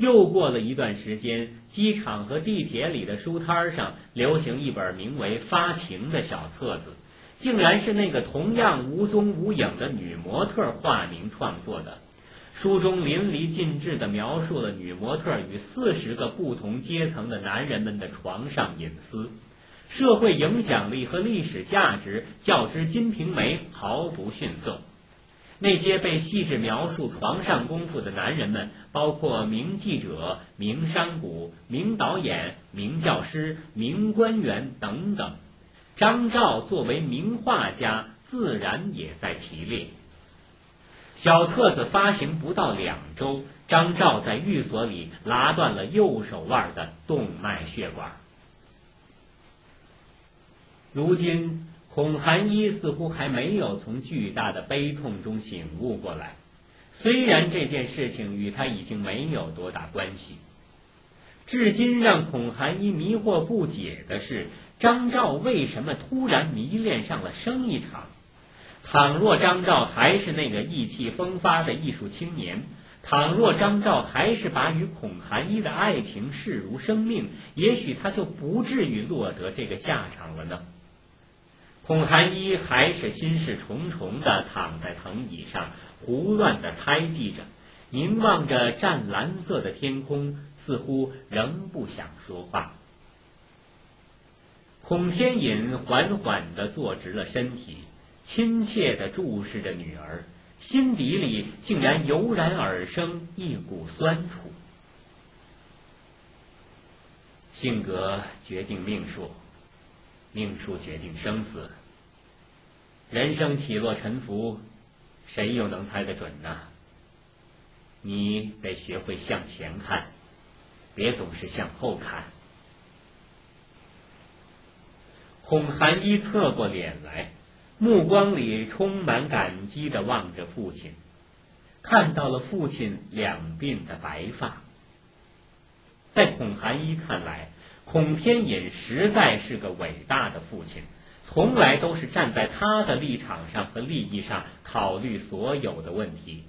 又过了一段时间，机场和地铁里的书摊上流行一本名为《发情》的小册子，竟然是那个同样无踪无影的女模特化名创作的。书中淋漓尽致地描述了女模特与四十个不同阶层的男人们的床上隐私，社会影响力和历史价值较之《金瓶梅》毫不逊色。那些被细致描述床上功夫的男人们，包括名记者、名山谷、名导演、名教师、名官员等等。张照作为名画家，自然也在其列。小册子发行不到两周，张照在寓所里拉断了右手腕的动脉血管。如今，孔寒一似乎还没有从巨大的悲痛中醒悟过来。虽然这件事情与他已经没有多大关系，至今让孔寒一迷惑不解的是，张照为什么突然迷恋上了生意场？倘若张照还是那个意气风发的艺术青年，倘若张照还是把与孔寒一的爱情视如生命，也许他就不至于落得这个下场了呢。孔寒一还是心事重重的躺在藤椅上，胡乱的猜忌着，凝望着湛蓝色的天空，似乎仍不想说话。孔天隐缓缓的坐直了身体。亲切地注视着女儿，心底里竟然油然而生一股酸楚。性格决定命数，命数决定生死。人生起落沉浮，谁又能猜得准呢？你得学会向前看，别总是向后看。孔寒一侧过脸来。目光里充满感激的望着父亲，看到了父亲两鬓的白发。在孔寒一看来，孔天隐实在是个伟大的父亲，从来都是站在他的立场上和利益上考虑所有的问题，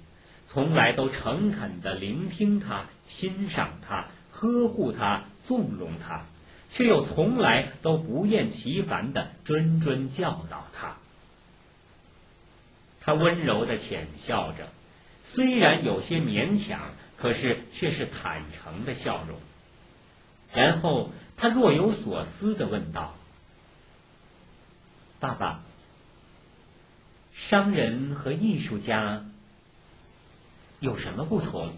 从来都诚恳的聆听他、欣赏他、呵护他、纵容他，却又从来都不厌其烦的谆谆教导他。他温柔的浅笑着，虽然有些勉强，可是却是坦诚的笑容。然后他若有所思的问道：“爸爸，商人和艺术家有什么不同？”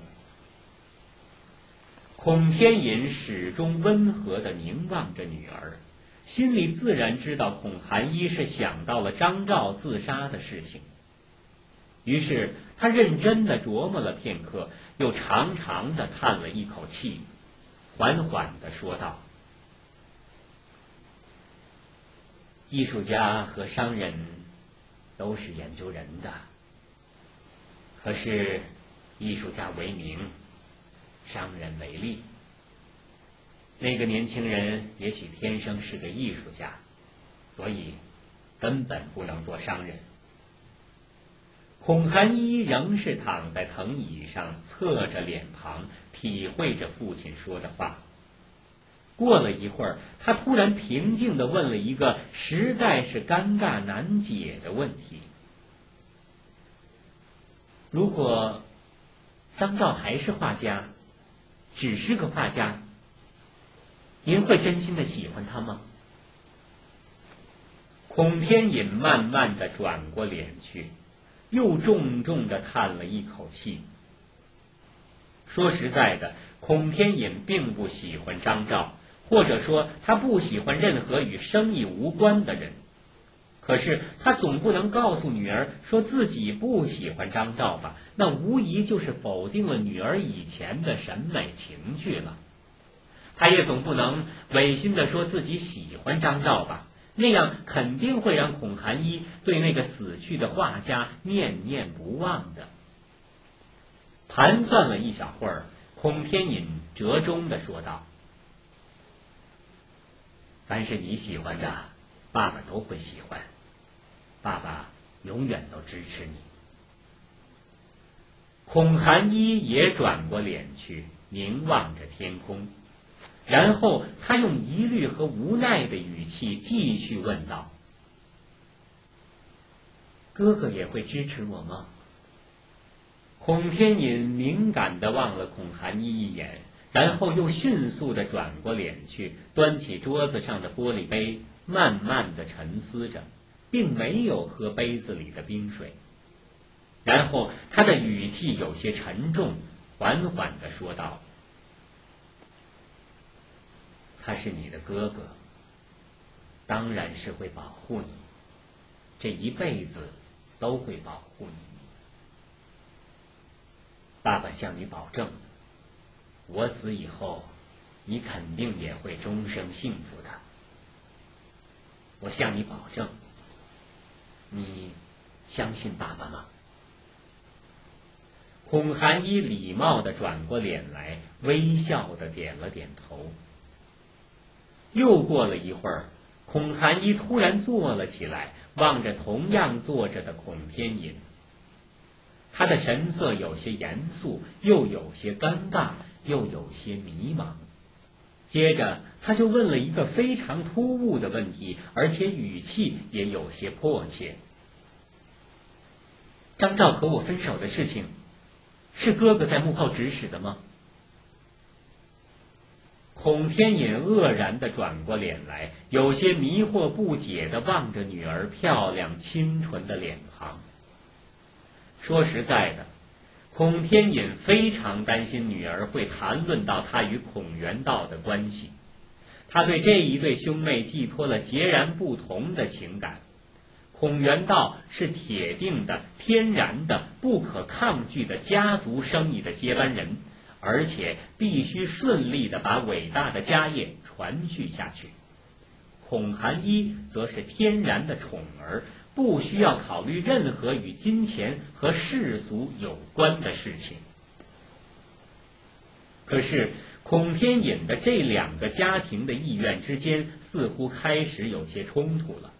孔天隐始终温和的凝望着女儿，心里自然知道孔寒一是想到了张照自杀的事情。于是他认真的琢磨了片刻，又长长的叹了一口气，缓缓的说道：“艺术家和商人都是研究人的，可是艺术家为名，商人为利。那个年轻人也许天生是个艺术家，所以根本不能做商人。”孔寒一仍是躺在藤椅上，侧着脸庞，体会着父亲说的话。过了一会儿，他突然平静的问了一个实在是尴尬难解的问题：如果张照还是画家，只是个画家，您会真心的喜欢他吗？孔天隐慢慢的转过脸去。又重重的叹了一口气。说实在的，孔天隐并不喜欢张照，或者说他不喜欢任何与生意无关的人。可是他总不能告诉女儿说自己不喜欢张照吧？那无疑就是否定了女儿以前的审美情趣了。他也总不能违心的说自己喜欢张照吧？那样肯定会让孔寒一对那个死去的画家念念不忘的。盘算了一小会儿，孔天隐折中的说道：“凡是你喜欢的，爸爸都会喜欢，爸爸永远都支持你。”孔寒一也转过脸去，凝望着天空，然后他用疑虑和无奈的语气继续问道：“哥哥也会支持我吗？”孔天隐敏感地望了孔寒一一眼，然后又迅速的转过脸去，端起桌子上的玻璃杯，慢慢的沉思着，并没有喝杯子里的冰水。然后他的语气有些沉重，缓缓的说道：“他是你的哥哥，当然是会保护你，这一辈子都会保护你。”爸爸向你保证，我死以后，你肯定也会终生幸福的。我向你保证，你相信爸爸吗？孔寒衣礼貌的转过脸来，微笑的点了点头。又过了一会儿，孔寒衣突然坐了起来，望着同样坐着的孔天隐。他的神色有些严肃，又有些尴尬，又有些迷茫。接着，他就问了一个非常突兀的问题，而且语气也有些迫切：“张照和我分手的事情，是哥哥在幕后指使的吗？”孔天隐愕然的转过脸来，有些迷惑不解的望着女儿漂亮清纯的脸庞。说实在的，孔天隐非常担心女儿会谈论到他与孔元道的关系，他对这一对兄妹寄托了截然不同的情感。孔元道是铁定的、天然的、不可抗拒的家族生意的接班人，而且必须顺利的把伟大的家业传续下去。孔寒一则是天然的宠儿。不需要考虑任何与金钱和世俗有关的事情。可是，孔天隐的这两个家庭的意愿之间似乎开始有些冲突了。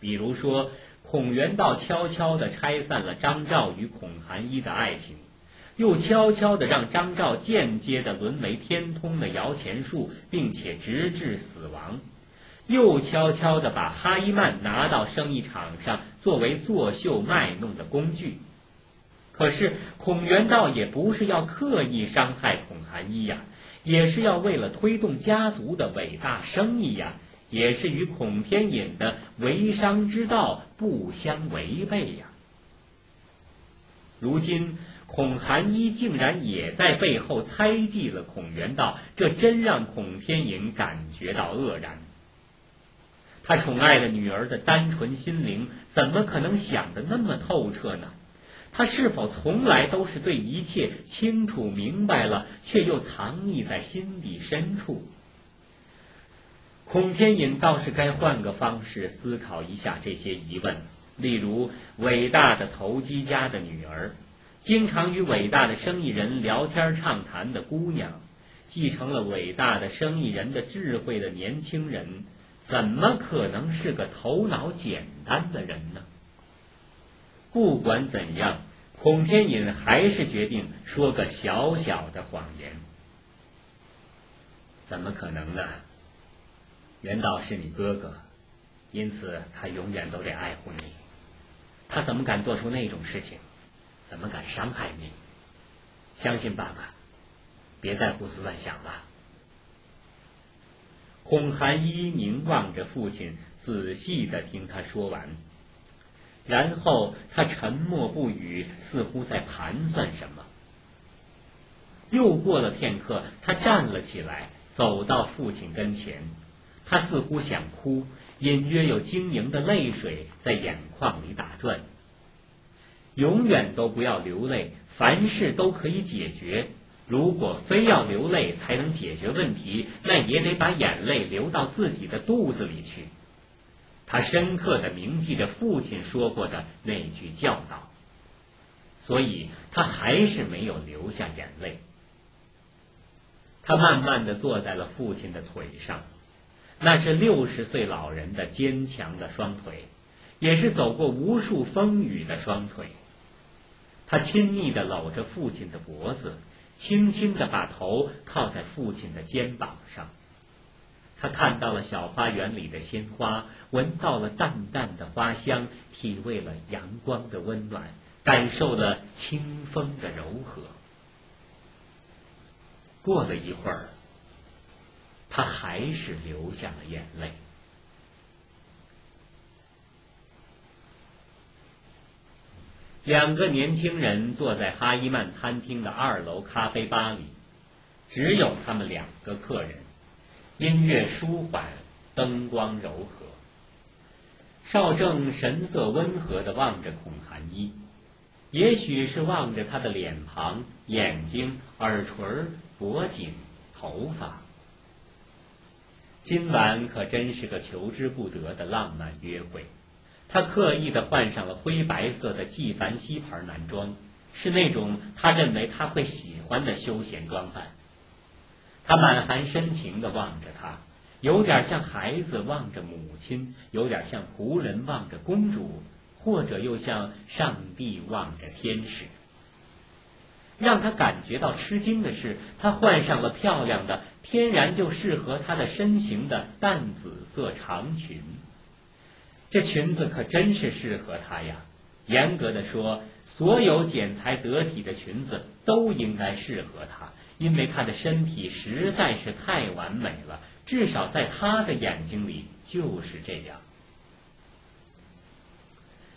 比如说，孔元道悄悄的拆散了张兆与孔寒一的爱情，又悄悄的让张兆间接的沦为天通的摇钱树，并且直至死亡。又悄悄地把哈伊曼拿到生意场上作为作秀卖弄的工具，可是孔元道也不是要刻意伤害孔寒一呀，也是要为了推动家族的伟大生意呀，也是与孔天隐的为商之道不相违背呀。如今孔寒一竟然也在背后猜忌了孔元道，这真让孔天隐感觉到愕然。他宠爱的女儿的单纯心灵，怎么可能想的那么透彻呢？他是否从来都是对一切清楚明白了，却又藏匿在心底深处？孔天隐倒是该换个方式思考一下这些疑问。例如，伟大的投机家的女儿，经常与伟大的生意人聊天畅谈的姑娘，继承了伟大的生意人的智慧的年轻人。怎么可能是个头脑简单的人呢？不管怎样，孔天隐还是决定说个小小的谎言。怎么可能呢？袁道是你哥哥，因此他永远都得爱护你。他怎么敢做出那种事情？怎么敢伤害你？相信爸爸，别再胡思乱想了。孔寒一凝望着父亲，仔细的听他说完，然后他沉默不语，似乎在盘算什么。又过了片刻，他站了起来，走到父亲跟前，他似乎想哭，隐约有晶莹的泪水在眼眶里打转。永远都不要流泪，凡事都可以解决。如果非要流泪才能解决问题，那也得把眼泪流到自己的肚子里去。他深刻的铭记着父亲说过的那句教导，所以他还是没有流下眼泪。他慢慢的坐在了父亲的腿上，那是六十岁老人的坚强的双腿，也是走过无数风雨的双腿。他亲密的搂着父亲的脖子。轻轻地把头靠在父亲的肩膀上。他看到了小花园里的鲜花，闻到了淡淡的花香，体味了阳光的温暖，感受了清风的柔和。过了一会儿，他还是流下了眼泪。两个年轻人坐在哈伊曼餐厅的二楼咖啡吧里，只有他们两个客人。音乐舒缓，灯光柔和。少正神色温和地望着孔寒一，也许是望着他的脸庞、眼睛、耳垂、脖颈、头发。今晚可真是个求之不得的浪漫约会。他刻意的换上了灰白色的纪梵希牌男装，是那种他认为他会喜欢的休闲装扮。他满含深情的望着他，有点像孩子望着母亲，有点像仆人望着公主，或者又像上帝望着天使。让他感觉到吃惊的是，他换上了漂亮的、天然就适合他的身形的淡紫色长裙。这裙子可真是适合她呀！严格的说，所有剪裁得体的裙子都应该适合她，因为她的身体实在是太完美了，至少在她的眼睛里就是这样。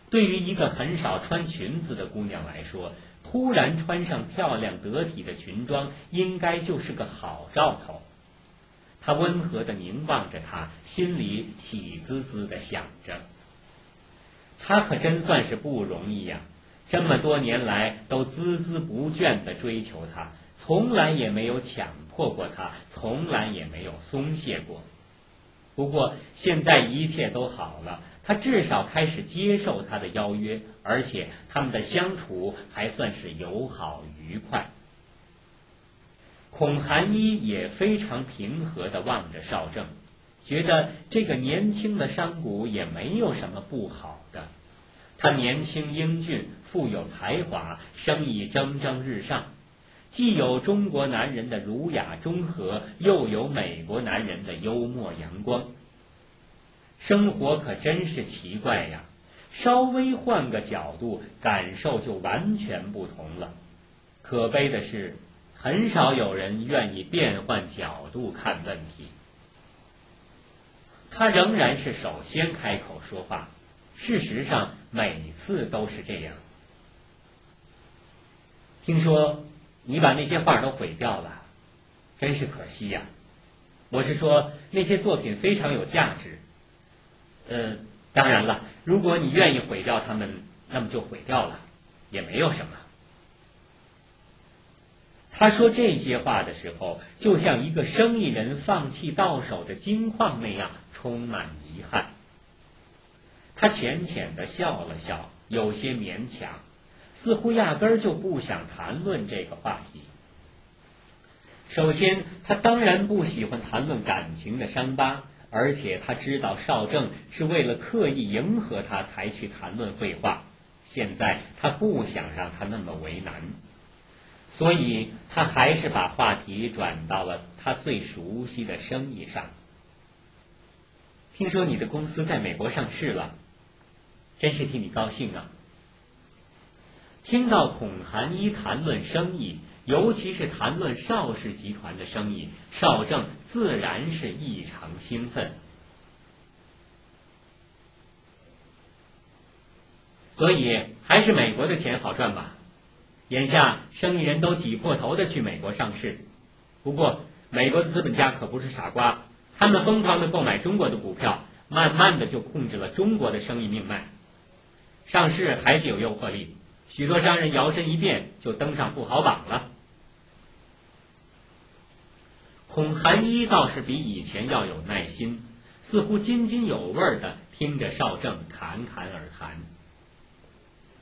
对于一个很少穿裙子的姑娘来说，突然穿上漂亮得体的裙装，应该就是个好兆头。他温和的凝望着她，心里喜滋滋的想着：他可真算是不容易呀！这么多年来都孜孜不倦的追求她，从来也没有强迫过她，从来也没有松懈过。不过现在一切都好了，他至少开始接受他的邀约，而且他们的相处还算是友好愉快。孔寒一也非常平和地望着邵正，觉得这个年轻的商贾也没有什么不好的。他年轻英俊，富有才华，生意蒸蒸日上，既有中国男人的儒雅中和，又有美国男人的幽默阳光。生活可真是奇怪呀！稍微换个角度，感受就完全不同了。可悲的是。很少有人愿意变换角度看问题。他仍然是首先开口说话，事实上每次都是这样。听说你把那些画都毁掉了，真是可惜呀！我是说那些作品非常有价值。呃，当然了，如果你愿意毁掉它们，那么就毁掉了，也没有什么。他说这些话的时候，就像一个生意人放弃到手的金矿那样，充满遗憾。他浅浅的笑了笑，有些勉强，似乎压根儿就不想谈论这个话题。首先，他当然不喜欢谈论感情的伤疤，而且他知道邵正是为了刻意迎合他才去谈论绘画。现在他不想让他那么为难。所以他还是把话题转到了他最熟悉的生意上。听说你的公司在美国上市了，真是替你高兴啊！听到孔寒一谈论生意，尤其是谈论邵氏集团的生意，邵正自然是异常兴奋。所以还是美国的钱好赚吧。眼下生意人都挤破头的去美国上市，不过美国的资本家可不是傻瓜，他们疯狂的购买中国的股票，慢慢的就控制了中国的生意命脉。上市还是有诱惑力，许多商人摇身一变就登上富豪榜了。孔寒一倒是比以前要有耐心，似乎津津有味的听着邵正侃侃而谈。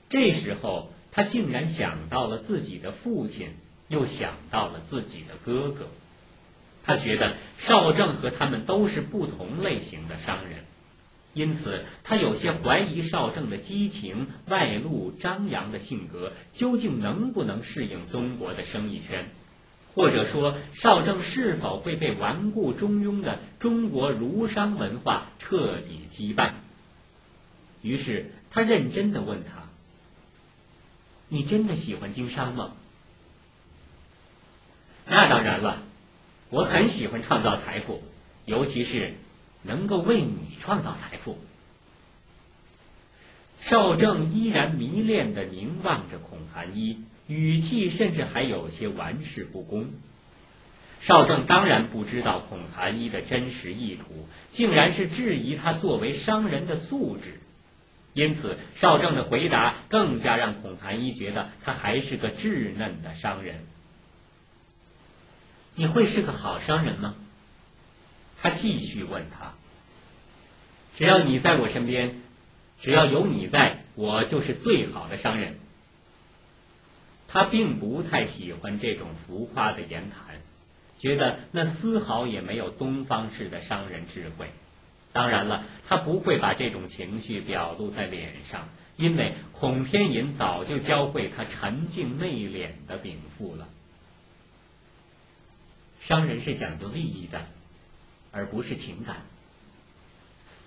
这时候。他竟然想到了自己的父亲，又想到了自己的哥哥。他觉得邵正和他们都是不同类型的商人，因此他有些怀疑邵正的激情、外露张扬的性格究竟能不能适应中国的生意圈，或者说邵正是否会被顽固中庸的中国儒商文化彻底击败？于是他认真的问他：“你真的喜欢经商吗？”“那当然了，我很喜欢创造财富，尤其是能够为你创造财富。”邵正依然迷恋的凝望着孔寒一。语气甚至还有些玩世不恭。邵正当然不知道孔寒一的真实意图，竟然是质疑他作为商人的素质。因此，邵正的回答更加让孔寒一觉得他还是个稚嫩的商人。你会是个好商人吗？他继续问他。只要你在我身边，只要有你在，我就是最好的商人。他并不太喜欢这种浮夸的言谈，觉得那丝毫也没有东方式的商人智慧。当然了，他不会把这种情绪表露在脸上，因为孔天银早就教会他沉静内敛的禀赋了。商人是讲究利益的，而不是情感。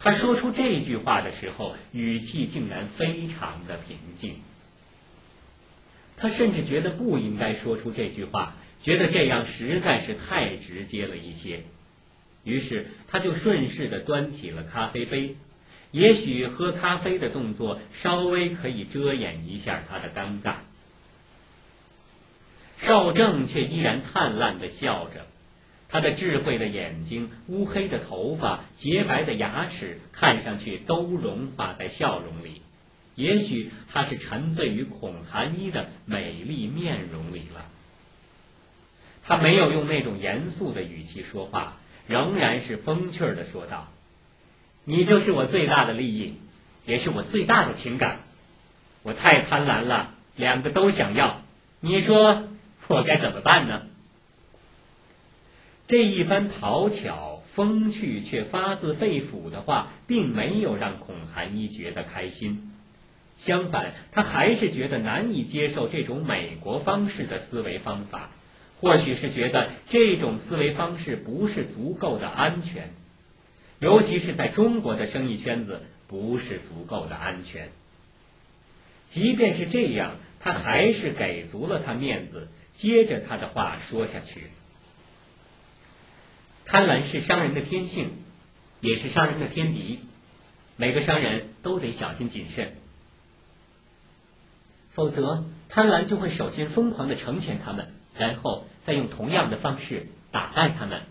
他说出这句话的时候，语气竟然非常的平静。他甚至觉得不应该说出这句话，觉得这样实在是太直接了一些。于是他就顺势的端起了咖啡杯，也许喝咖啡的动作稍微可以遮掩一下他的尴尬。邵正却依然灿烂的笑着，他的智慧的眼睛、乌黑的头发、洁白的牙齿，看上去都融化在笑容里。也许他是沉醉于孔寒一的美丽面容里了。他没有用那种严肃的语气说话，仍然是风趣的说道：“你就是我最大的利益，也是我最大的情感。我太贪婪了，两个都想要。你说我该怎么办呢？”这一番讨巧、风趣却发自肺腑的话，并没有让孔寒一觉得开心。相反，他还是觉得难以接受这种美国方式的思维方法，或许是觉得这种思维方式不是足够的安全，尤其是在中国的生意圈子不是足够的安全。即便是这样，他还是给足了他面子，接着他的话说下去：贪婪是商人的天性，也是商人的天敌，每个商人都得小心谨慎。否则，贪婪就会首先疯狂的成全他们，然后再用同样的方式打败他们。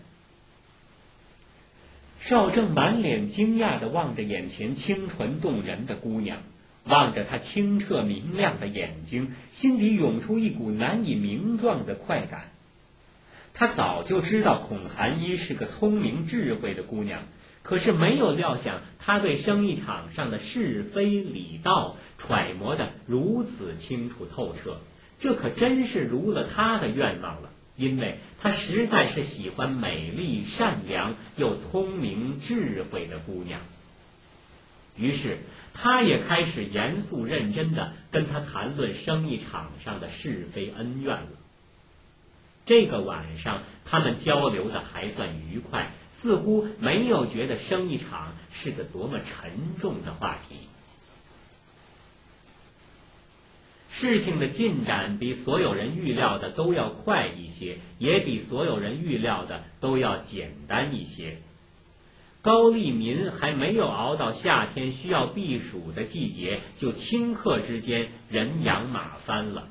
邵正满脸惊讶的望着眼前清纯动人的姑娘，望着她清澈明亮的眼睛，心底涌出一股难以名状的快感。他早就知道孔寒一是个聪明智慧的姑娘。可是没有料想，他对生意场上的是非礼道揣摩的如此清楚透彻，这可真是如了他的愿望了。因为他实在是喜欢美丽、善良又聪明、智慧的姑娘。于是，他也开始严肃认真的跟他谈论生意场上的是非恩怨了。这个晚上，他们交流的还算愉快。似乎没有觉得生意场是个多么沉重的话题。事情的进展比所有人预料的都要快一些，也比所有人预料的都要简单一些。高利民还没有熬到夏天需要避暑的季节，就顷刻之间人仰马翻了。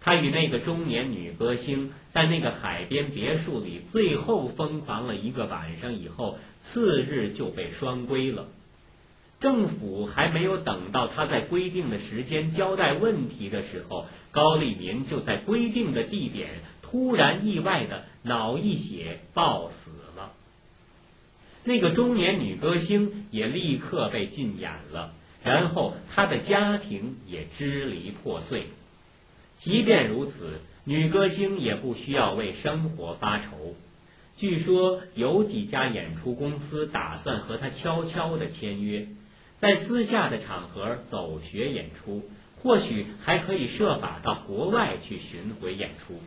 他与那个中年女歌星在那个海边别墅里最后疯狂了一个晚上以后，次日就被双规了。政府还没有等到他在规定的时间交代问题的时候，高利民就在规定的地点突然意外的脑溢血暴死了。那个中年女歌星也立刻被禁演了，然后她的家庭也支离破碎。即便如此，女歌星也不需要为生活发愁。据说有几家演出公司打算和她悄悄的签约，在私下的场合走学演出，或许还可以设法到国外去巡回演出。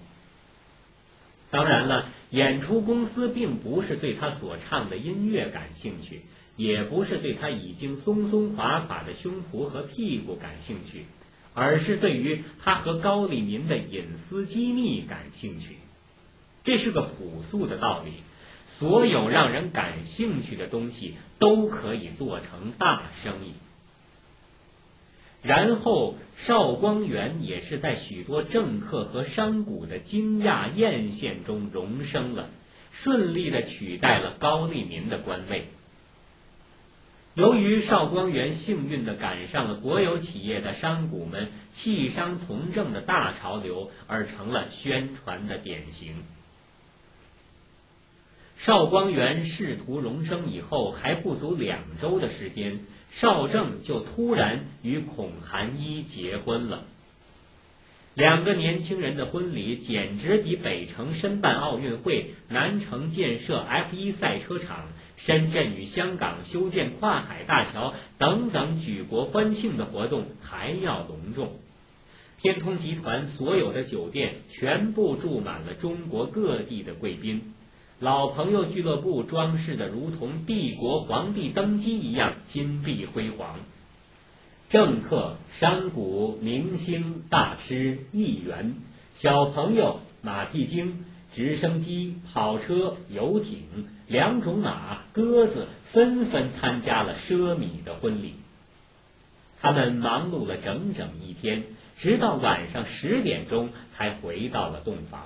当然了，演出公司并不是对他所唱的音乐感兴趣，也不是对他已经松松垮垮的胸脯和屁股感兴趣，而是对于他和高丽民的隐私机密感兴趣。这是个朴素的道理，所有让人感兴趣的东西都可以做成大生意。然后，邵光远也是在许多政客和商贾的惊讶艳羡中荣升了，顺利的取代了高利民的官位。由于邵光远幸运的赶上了国有企业的商贾们弃商从政的大潮流，而成了宣传的典型。邵光元仕途荣升以后，还不足两周的时间。邵正就突然与孔寒一结婚了，两个年轻人的婚礼简直比北城申办奥运会、南城建设 F 一赛车场、深圳与香港修建跨海大桥等等举国欢庆的活动还要隆重。天通集团所有的酒店全部住满了中国各地的贵宾。老朋友俱乐部装饰的如同帝国皇帝登基一样金碧辉煌，政客、商贾、明星、大师、议员、小朋友、马屁精、直升机、跑车、游艇、两种马、鸽子纷纷参加了奢靡的婚礼。他们忙碌了整整一天，直到晚上十点钟才回到了洞房。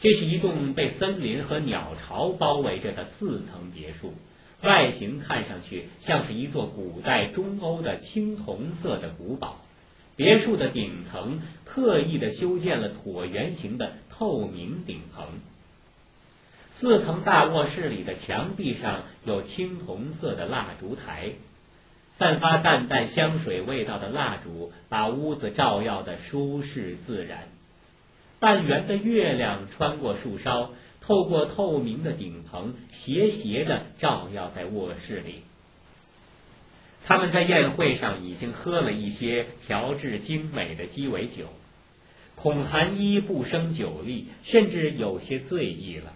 这是一栋被森林和鸟巢包围着的四层别墅，外形看上去像是一座古代中欧的青铜色的古堡。别墅的顶层刻意的修建了椭圆形的透明顶棚。四层大卧室里的墙壁上有青铜色的蜡烛台，散发淡淡香水味道的蜡烛把屋子照耀的舒适自然。半圆的月亮穿过树梢，透过透明的顶棚，斜斜的照耀在卧室里。他们在宴会上已经喝了一些调制精美的鸡尾酒，孔寒一不胜酒力，甚至有些醉意了。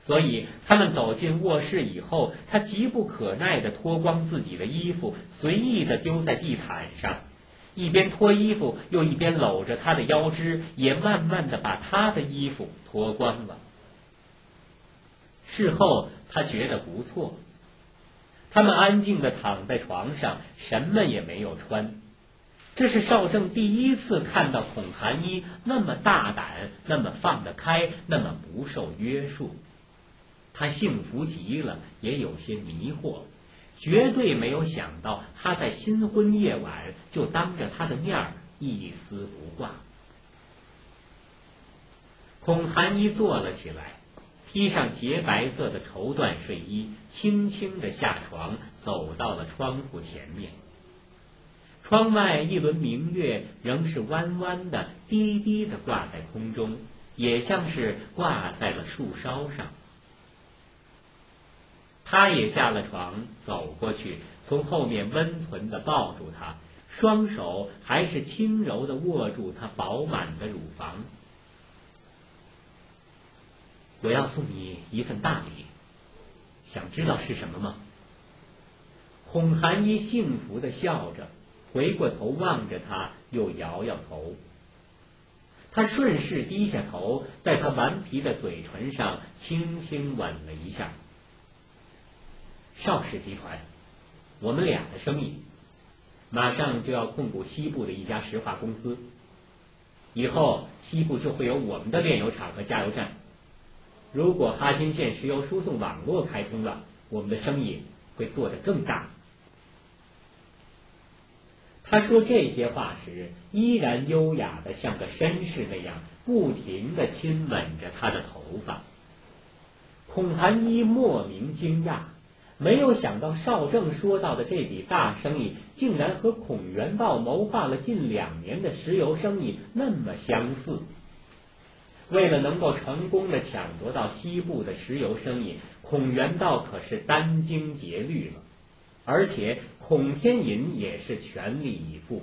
所以他们走进卧室以后，他急不可耐地脱光自己的衣服，随意地丢在地毯上。一边脱衣服，又一边搂着她的腰肢，也慢慢的把她的衣服脱光了。事后他觉得不错。他们安静的躺在床上，什么也没有穿。这是少正第一次看到孔寒一那么大胆，那么放得开，那么不受约束。他幸福极了，也有些迷惑。绝对没有想到，他在新婚夜晚就当着他的面儿一丝不挂。孔寒一坐了起来，披上洁白色的绸缎睡衣，轻轻的下床，走到了窗户前面。窗外一轮明月仍是弯弯的、低低的挂在空中，也像是挂在了树梢上。他也下了床，走过去，从后面温存的抱住她，双手还是轻柔的握住她饱满的乳房。我要送你一份大礼，想知道是什么吗？孔寒一幸福的笑着，回过头望着他，又摇摇头。他顺势低下头，在他顽皮的嘴唇上轻轻吻了一下。邵氏集团，我们俩的生意马上就要控股西部的一家石化公司，以后西部就会有我们的炼油厂和加油站。如果哈新县石油输送网络开通了，我们的生意会做得更大。他说这些话时，依然优雅的像个绅士那样，不停的亲吻着他的头发。孔寒一莫名惊讶。没有想到邵正说到的这笔大生意，竟然和孔元道谋划了近两年的石油生意那么相似。为了能够成功的抢夺到西部的石油生意，孔元道可是殚精竭虑了，而且孔天银也是全力以赴。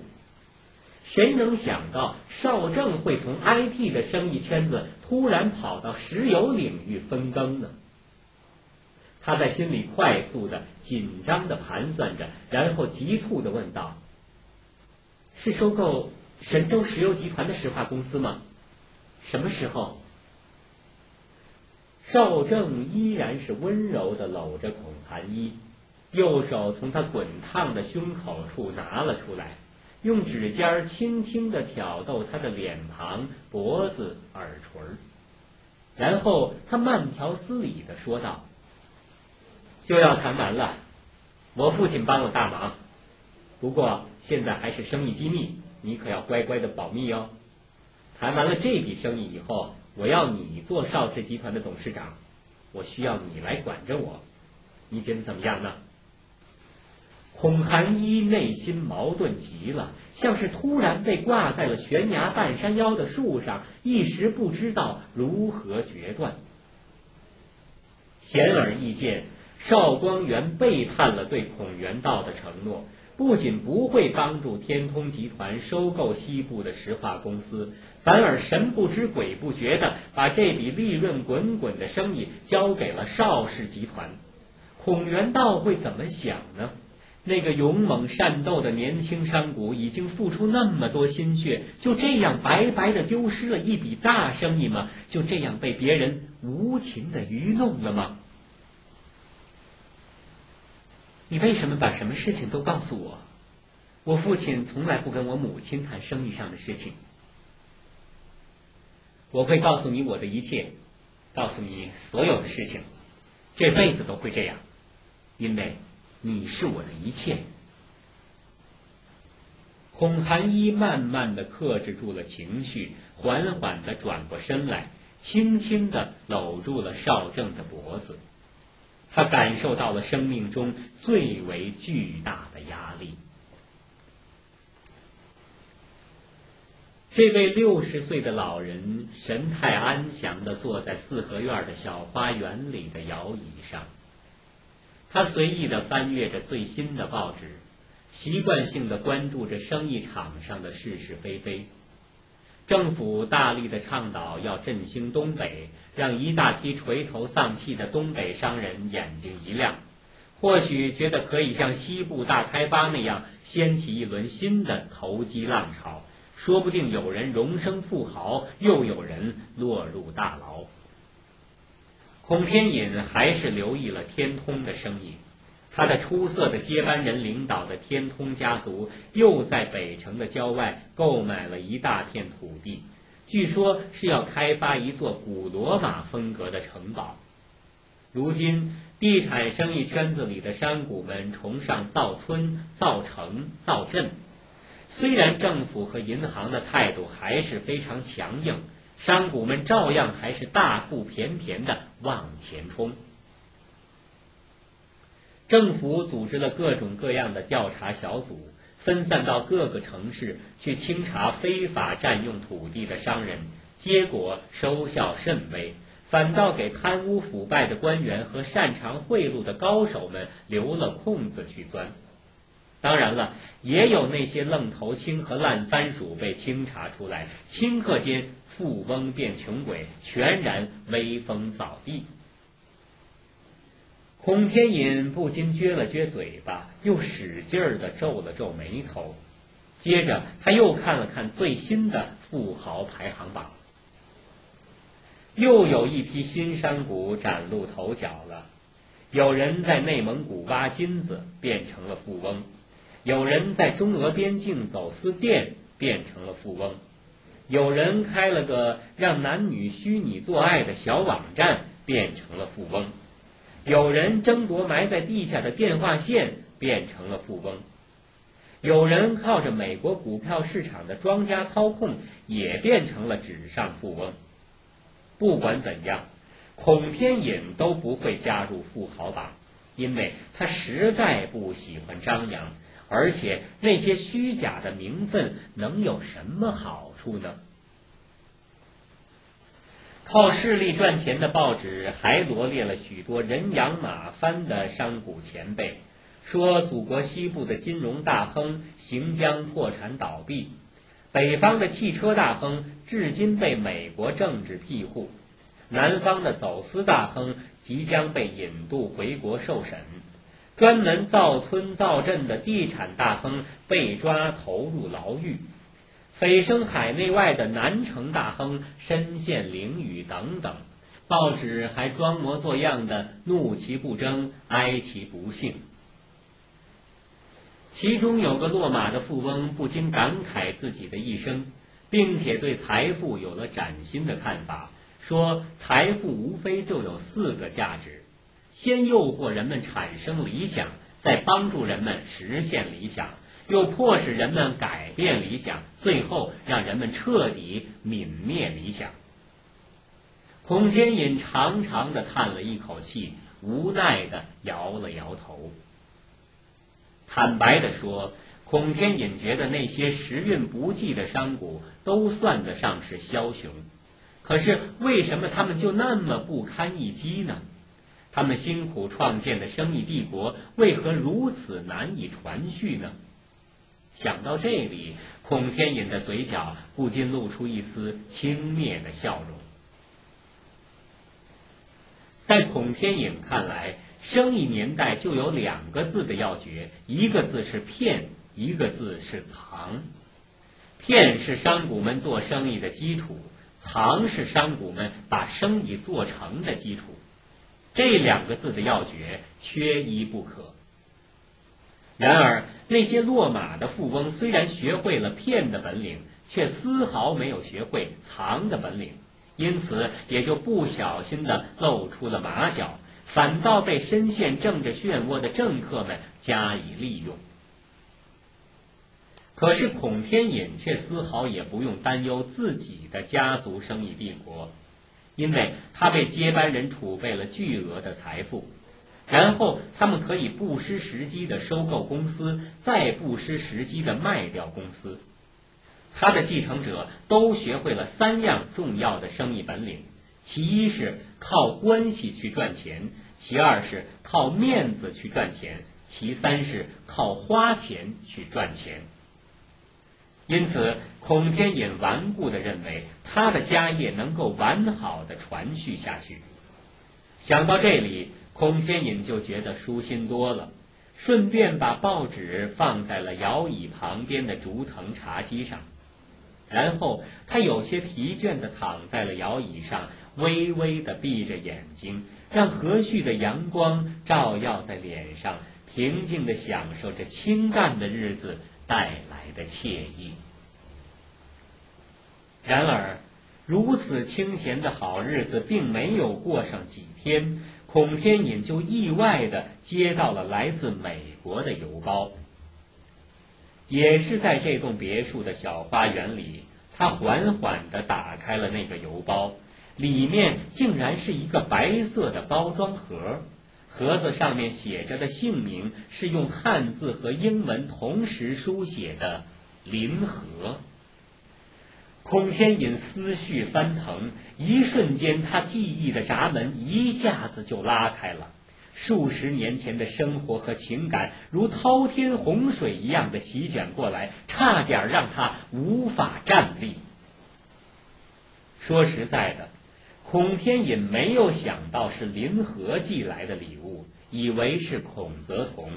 谁能想到邵正会从 IT 的生意圈子突然跑到石油领域分羹呢？他在心里快速的、紧张的盘算着，然后急促的问道：“是收购神州石油集团的石化公司吗？什么时候？”邵正依然是温柔的搂着孔寒一，右手从他滚烫的胸口处拿了出来，用指尖轻轻的挑逗他的脸庞、脖子、耳垂，然后他慢条斯理的说道。就要谈完了，我父亲帮了大忙，不过现在还是生意机密，你可要乖乖的保密哦。谈完了这笔生意以后，我要你做邵氏集团的董事长，我需要你来管着我，你觉得怎么样呢？孔寒一内心矛盾极了，像是突然被挂在了悬崖半山腰的树上，一时不知道如何决断。显而易见。邵光元背叛了对孔元道的承诺，不仅不会帮助天通集团收购西部的石化公司，反而神不知鬼不觉的把这笔利润滚滚的生意交给了邵氏集团。孔元道会怎么想呢？那个勇猛善斗的年轻商贾已经付出那么多心血，就这样白白的丢失了一笔大生意吗？就这样被别人无情的愚弄了吗？你为什么把什么事情都告诉我？我父亲从来不跟我母亲谈生意上的事情。我会告诉你我的一切，告诉你所有的事情，这辈子都会这样，因为你是我的一切。孔寒一慢慢的克制住了情绪，缓缓的转过身来，轻轻的搂住了邵正的脖子。他感受到了生命中最为巨大的压力。这位六十岁的老人神态安详的坐在四合院的小花园里的摇椅上，他随意的翻阅着最新的报纸，习惯性的关注着生意场上的是是非非。政府大力的倡导要振兴东北。让一大批垂头丧气的东北商人眼睛一亮，或许觉得可以像西部大开发那样掀起一轮新的投机浪潮，说不定有人荣升富豪，又有人落入大牢。孔天隐还是留意了天通的生意，他的出色的接班人领导的天通家族又在北城的郊外购买了一大片土地。据说是要开发一座古罗马风格的城堡。如今，地产生意圈子里的山谷们崇尚造村、造城、造镇。虽然政府和银行的态度还是非常强硬，商贾们照样还是大腹便便的往前冲。政府组织了各种各样的调查小组。分散到各个城市去清查非法占用土地的商人，结果收效甚微，反倒给贪污腐败的官员和擅长贿赂的高手们留了空子去钻。当然了，也有那些愣头青和烂番薯被清查出来，顷刻间富翁变穷鬼，全然威风扫地。孔天隐不禁撅了撅嘴巴，又使劲儿的皱了皱眉头。接着，他又看了看最新的富豪排行榜，又有一批新商贾崭露头角了。有人在内蒙古挖金子，变成了富翁；有人在中俄边境走私电，变成了富翁；有人开了个让男女虚拟做爱的小网站，变成了富翁。有人争夺埋在地下的电话线，变成了富翁；有人靠着美国股票市场的庄家操控，也变成了纸上富翁。不管怎样，孔天隐都不会加入富豪榜，因为他实在不喜欢张扬，而且那些虚假的名分能有什么好处呢？靠势力赚钱的报纸还罗列了许多人仰马翻的商贾前辈，说祖国西部的金融大亨行将破产倒闭，北方的汽车大亨至今被美国政治庇护，南方的走私大亨即将被引渡回国受审，专门造村造镇的地产大亨被抓投入牢狱，蜚声海内外的南城大亨身陷囹圄等等。报纸还装模作样的怒其不争，哀其不幸。其中有个落马的富翁，不禁感慨自己的一生，并且对财富有了崭新的看法，说：财富无非就有四个价值：先诱惑人们产生理想，再帮助人们实现理想，又迫使人们改变理想，最后让人们彻底泯灭理想。孔天隐长长的叹了一口气，无奈的摇了摇头。坦白的说，孔天隐觉得那些时运不济的商贾都算得上是枭雄，可是为什么他们就那么不堪一击呢？他们辛苦创建的生意帝国为何如此难以传续呢？想到这里，孔天隐的嘴角不禁露出一丝轻蔑的笑容。在孔天隐看来，生意年代就有两个字的要诀，一个字是骗，一个字是藏。骗是商贾们做生意的基础，藏是商贾们把生意做成的基础。这两个字的要诀缺一不可。然而，那些落马的富翁虽然学会了骗的本领，却丝毫没有学会藏的本领，因此也就不小心的露出了马脚。反倒被深陷政治漩涡的政客们加以利用。可是孔天隐却丝毫也不用担忧自己的家族生意帝国，因为他为接班人储备了巨额的财富，然后他们可以不失时机的收购公司，再不失时机的卖掉公司。他的继承者都学会了三样重要的生意本领。其一是靠关系去赚钱，其二是靠面子去赚钱，其三是靠花钱去赚钱。因此，孔天隐顽固的认为他的家业能够完好的传续下去。想到这里，孔天隐就觉得舒心多了，顺便把报纸放在了摇椅旁边的竹藤茶几上，然后他有些疲倦的躺在了摇椅上。微微的闭着眼睛，让和煦的阳光照耀在脸上，平静的享受着清淡的日子带来的惬意。然而，如此清闲的好日子并没有过上几天，孔天隐就意外的接到了来自美国的邮包。也是在这栋别墅的小花园里，他缓缓的打开了那个邮包。里面竟然是一个白色的包装盒，盒子上面写着的姓名是用汉字和英文同时书写的“林和”。孔天隐思绪翻腾，一瞬间，他记忆的闸门一下子就拉开了，数十年前的生活和情感如滔天洪水一样的席卷过来，差点让他无法站立。说实在的。孔天隐没有想到是林和寄来的礼物，以为是孔泽同。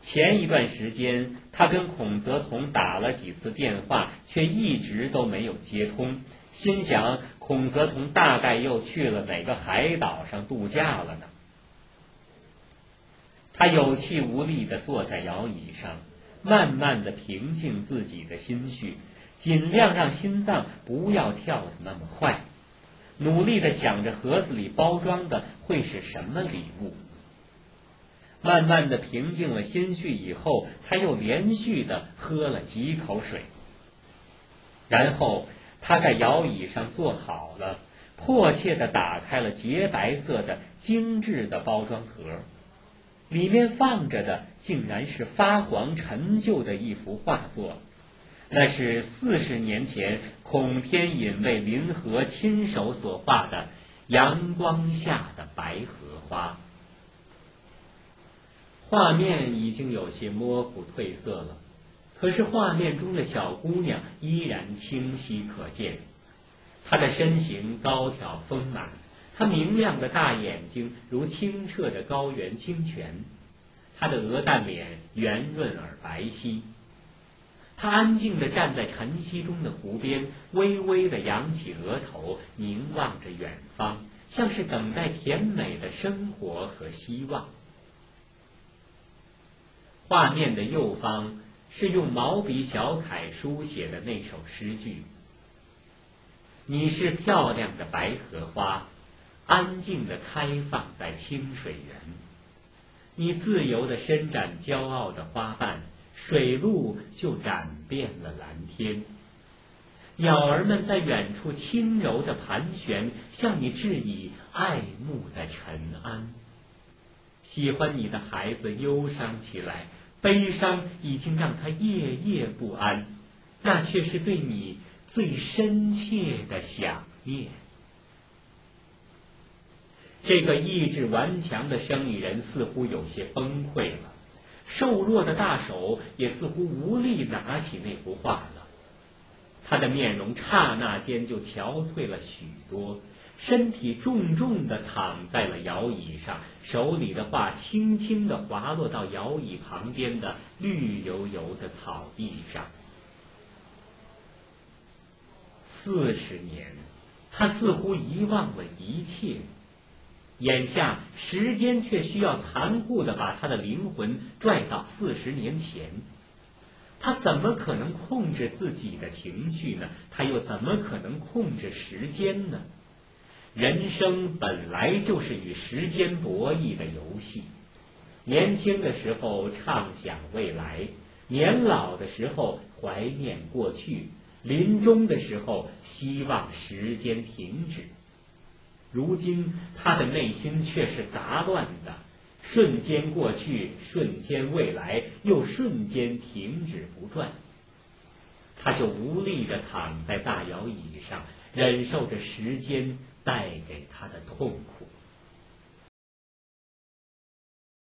前一段时间，他跟孔泽同打了几次电话，却一直都没有接通，心想孔泽同大概又去了哪个海岛上度假了呢。他有气无力地坐在摇椅上，慢慢地平静自己的心绪，尽量让心脏不要跳得那么快。努力的想着盒子里包装的会是什么礼物。慢慢的平静了心绪以后，他又连续的喝了几口水，然后他在摇椅上坐好了，迫切地打开了洁白色的精致的包装盒，里面放着的竟然是发黄陈旧的一幅画作。那是四十年前孔天隐为林和亲手所画的阳光下的白荷花，画面已经有些模糊褪色了，可是画面中的小姑娘依然清晰可见，她的身形高挑丰满，她明亮的大眼睛如清澈的高原清泉，她的鹅蛋脸圆润而白皙。她安静地站在晨曦中的湖边，微微地扬起额头，凝望着远方，像是等待甜美的生活和希望。画面的右方。是用毛笔小楷书写的那首诗句：“你是漂亮的白荷花，安静的开放在清水园。你自由的伸展骄傲的花瓣，水路就染遍了蓝天。鸟儿们在远处轻柔的盘旋，向你致以爱慕的尘安。喜欢你的孩子忧伤起来。”悲伤已经让他夜夜不安，那却是对你最深切的想念。这个意志顽强的生意人似乎有些崩溃了，瘦弱的大手也似乎无力拿起那幅画了。他的面容刹那间就憔悴了许多。身体重重的躺在了摇椅上，手里的画轻轻的滑落到摇椅旁边的绿油油的草地上。四十年，他似乎遗忘了一切，眼下时间却需要残酷的把他的灵魂拽到四十年前。他怎么可能控制自己的情绪呢？他又怎么可能控制时间呢？人生本来就是与时间博弈的游戏，年轻的时候畅想未来，年老的时候怀念过去，临终的时候希望时间停止。如今他的内心却是杂乱的，瞬间过去，瞬间未来，又瞬间停止不转，他就无力的躺在大摇椅上，忍受着时间。带给他的痛苦。